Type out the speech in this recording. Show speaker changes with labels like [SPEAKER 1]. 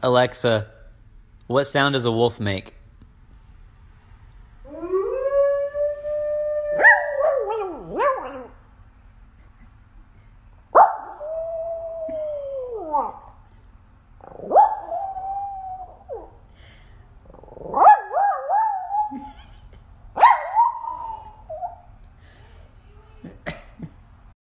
[SPEAKER 1] Alexa, what sound does a wolf make?